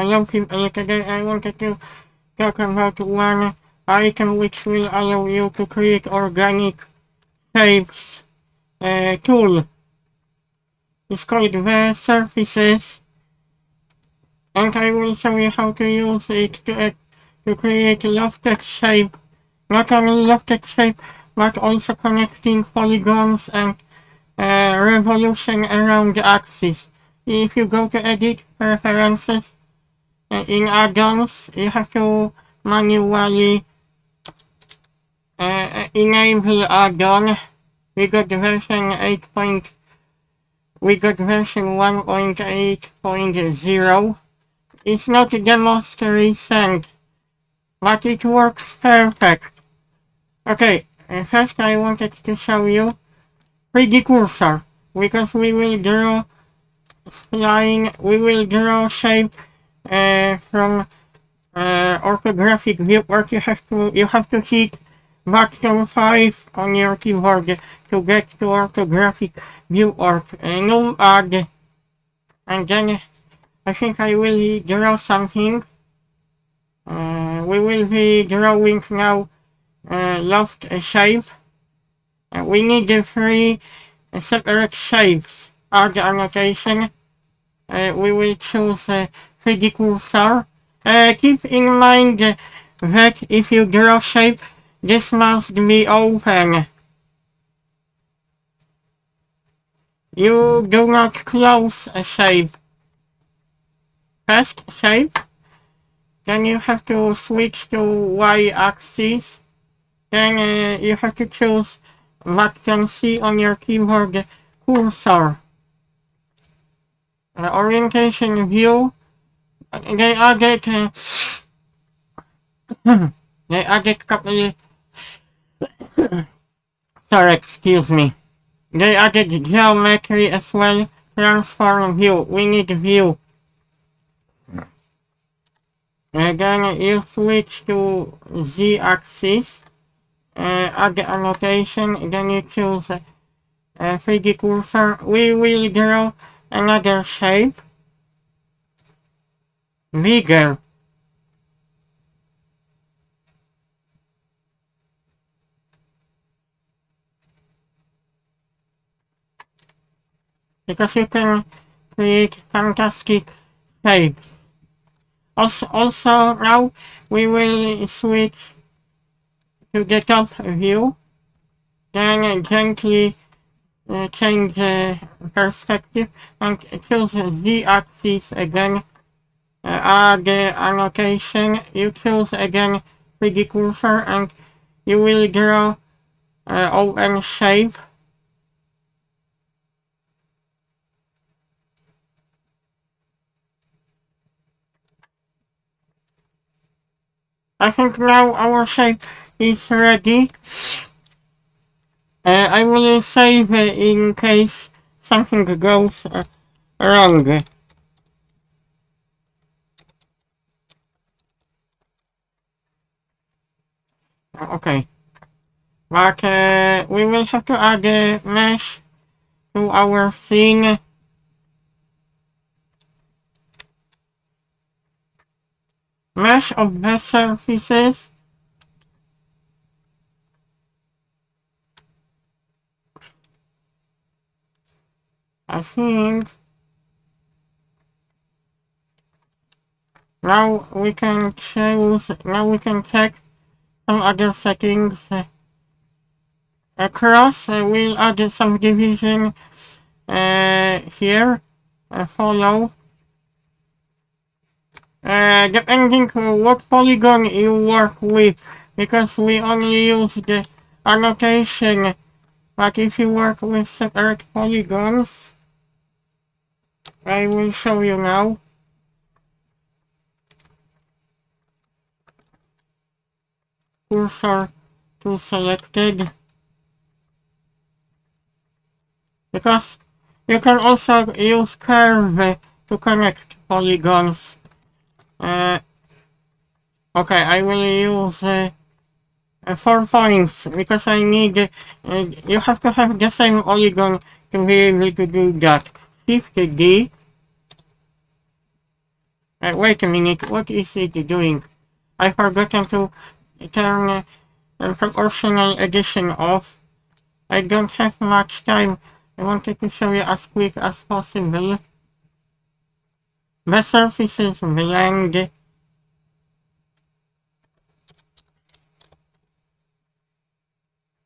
Hello people, today I wanted to talk about one item which will allow you to create organic shapes uh, tool. It's called Bsurfaces and I will show you how to use it to, uh, to create lofted shape. Not only lofted shape but also connecting polygons and uh, revolution around the axis. If you go to edit preferences in add-ons, you have to manually uh, enable add-on. We got version 8. Point, we got version 1.8.0. It's not the most recent, but it works perfect. Okay, uh, first I wanted to show you 3D cursor, because we will draw spline, we will draw shape uh, from uh, orthographic viewport, you have to you have to hit button 5 on your keyboard to get to orthographic viewport. Uh, no add. And then I think I will draw something. Uh, we will be drawing now uh, loft shape. Uh, we need the three separate shapes. Add annotation. Uh, we will choose 3D. Uh, keep in mind that if you draw shape, this must be open. You do not close a shape. First shape, then you have to switch to y-axis, then uh, you have to choose what can see on your keyboard cursor. Uh, orientation view, they added uh, they added couple sorry excuse me. They added geometry as well transform view we need view. And then you switch to z axis. Uh, add the annotation then you choose uh, 3d cursor. We will draw another shape Legal. Because you can create fantastic shapes. Also, also now we will switch to the top view, then gently uh, change the perspective and choose the axis again add the annotation you choose again 3D cursor and you will draw uh, open shape. I think now our shape is ready. Uh, I will save it in case something goes uh, wrong. Okay. But uh, we will have to add a mesh to our scene. Mesh of the surfaces. I think now we can choose, now we can check some other settings. Across uh, we'll add some division uh, here uh, follow. Uh, depending on what polygon you work with because we only use the annotation but if you work with separate polygons I will show you now cursor to selected because you can also use curve to connect polygons. Uh, okay I will use uh, four points because I need uh, you have to have the same polygon to be able to do that. 50D Uh, wait a minute, what is it doing? I forgot to turn the proportional editing off. I don't have much time. I wanted to show you as quick as possible. The surface is blend.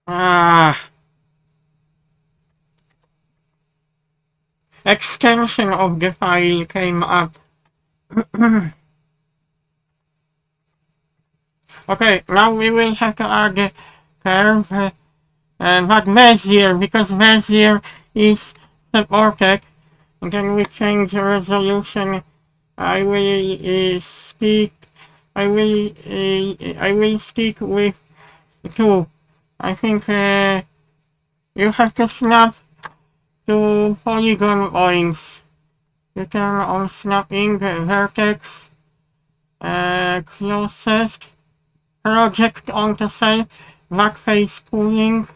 Ah. Extension of the file came up. okay, now we will have to the curve, uh, but Bezier, because Bezier is supported. And then we change the resolution. I will uh, speak, I will, uh, I will stick with 2. I think uh, you have to snap to polygon points. You turn on snapping vertex uh, closest project on the side backface culling.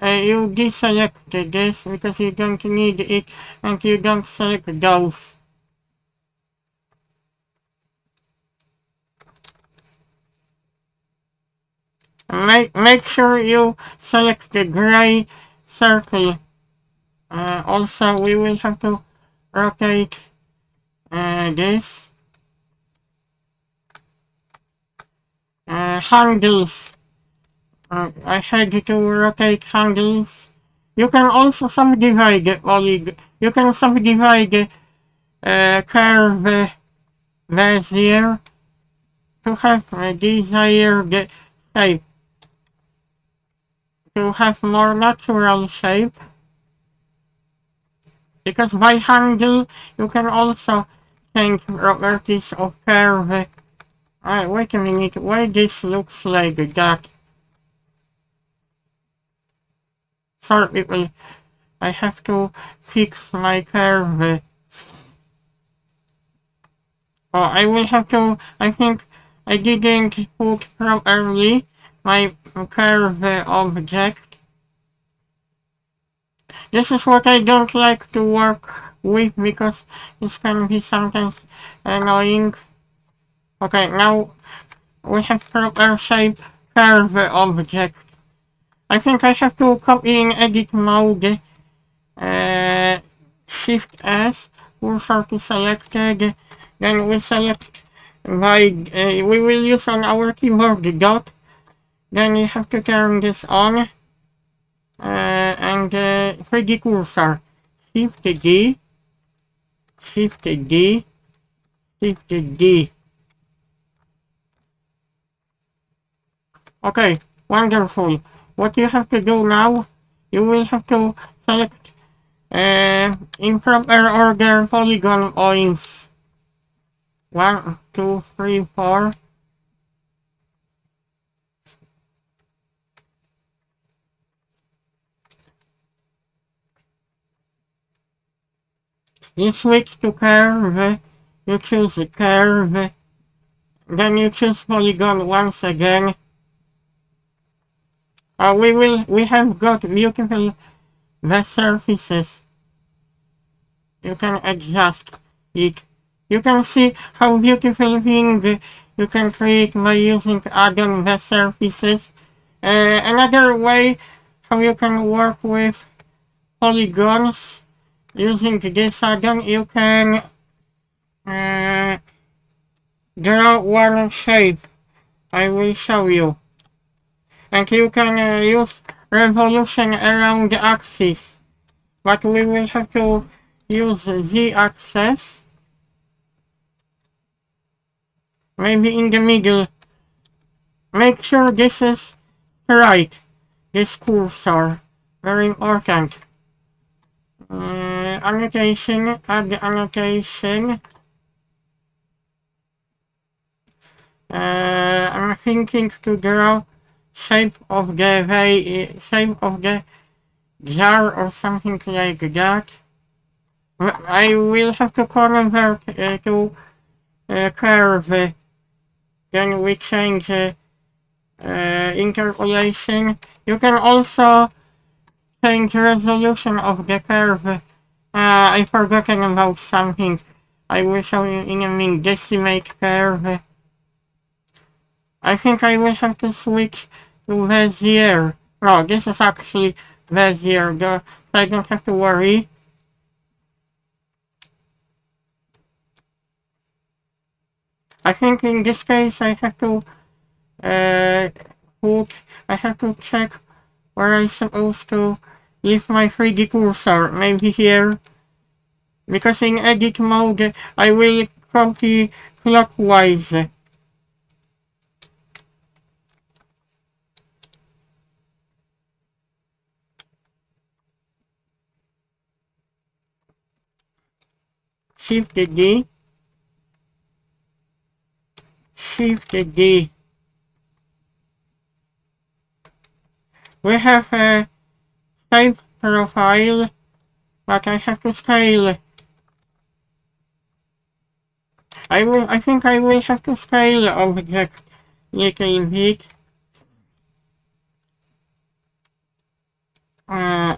Uh, you deselect this because you don't need it and you don't select those. Make, make sure you select the gray circle. Uh, also, we will have to rotate uh, this. Uh. Uh, I had to rotate handles. You can also subdivide polygon. You can subdivide uh, curve bezier to have a desired shape. To have more natural shape. Because by handle, you can also change properties of curve. Alright, wait a minute, why this looks like that? Sorry, people, I have to fix my curve. Oh, I will have to, I think I didn't put properly my curve object. This is what I don't like to work with because this can be sometimes annoying. Okay, now we have proper shape curve object. I think I have to copy in edit mode. Uh, Shift S, cursor to selected. Then we select by, uh, we will use on our keyboard dot. Then you have to turn this on. Uh, and uh, 3D cursor. Shift D, Shift D, Shift D. Okay, wonderful. What you have to do now, you will have to select uh, in proper order polygon points. One, two, three, four. You switch to curve, you choose curve, then you choose polygon once again. Uh, we will, we have got beautiful the surfaces. You can adjust it. You can see how beautiful thing you can create by using add-on Bsurfaces. Uh, another way how you can work with polygons using this add-on you can uh, draw one shape I will show you and you can uh, use revolution around the axis. But we will have to use z axis. Maybe in the middle. Make sure this is right. This cursor. Very important. Uh, annotation, add the annotation. Uh, I'm thinking to draw shape of the way, shape of the jar or something like that. I will have to convert uh, to uh, curve. Then we change uh, uh, interpolation. You can also change resolution of the curve. Uh, I forgotten about something. I will show you in a minute. Decimate curve. I think I will have to switch to Bezier. No, this is actually Bezier, so I don't have to worry. I think in this case I have to uh, I have to check where I'm supposed to leave my 3D cursor, maybe here. Because in edit mode I will copy clockwise. Shift D Shift D. We have a type profile, but I have to scale. I will. I think I will have to scale object little bit. Uh,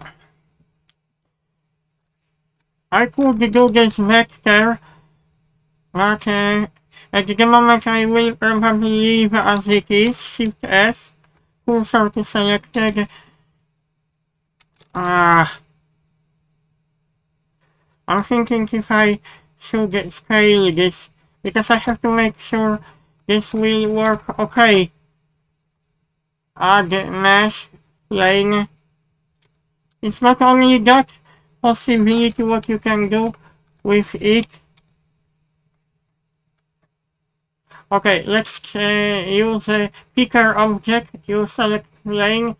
I could do this vector, but uh, at the moment I will probably leave as it is, Shift S, cursor to selected. Ah. I'm thinking if I should scale this, because I have to make sure this will work okay. Add mesh plane. It's not only that, possibility what you can do with it. Okay, let's uh, use a picker object. You select plane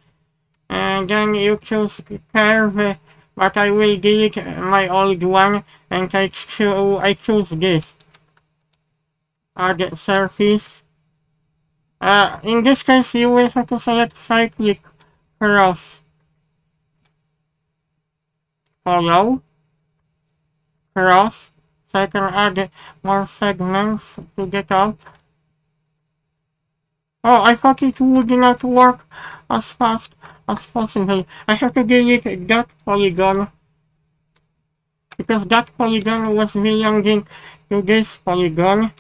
and then you choose curve, but I will delete my old one and I, cho I choose this. Add surface. Uh, in this case, you will have to select cyclic cross follow, cross, so I can add more segments to get up. Oh, I thought it would not work as fast as possible. I have to delete that polygon. Because that polygon was belonging to this polygon.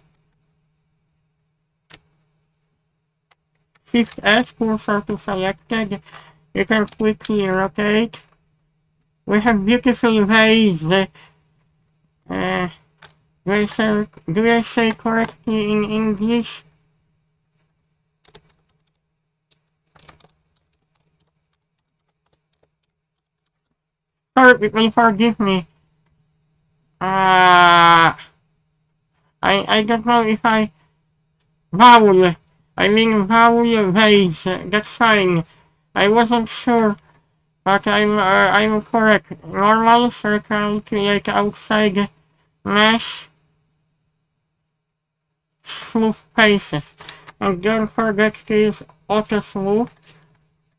Shift S cursor to selected. You can quickly rotate. We have beautiful ways. Uh, do, I say, do I say correctly in English? Sorry, forgive me. Uh, I, I don't know if I... Vowel. I mean vowel ways. That's fine. I wasn't sure but I'm, uh, I'm correct. Normal circle create outside mesh smooth faces. And don't forget to use auto smooth.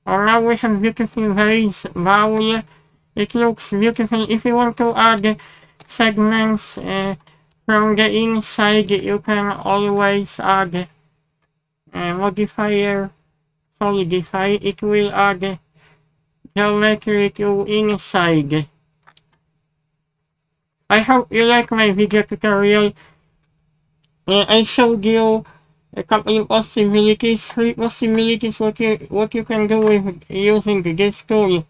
Now we have beautiful waves vowel. It looks beautiful. If you want to add segments uh, from the inside, you can always add a modifier solidify. It will add geometry to inside. I hope you like my video tutorial. Uh, I showed you a couple of possibilities, three possibilities what you what you can do with using this tool.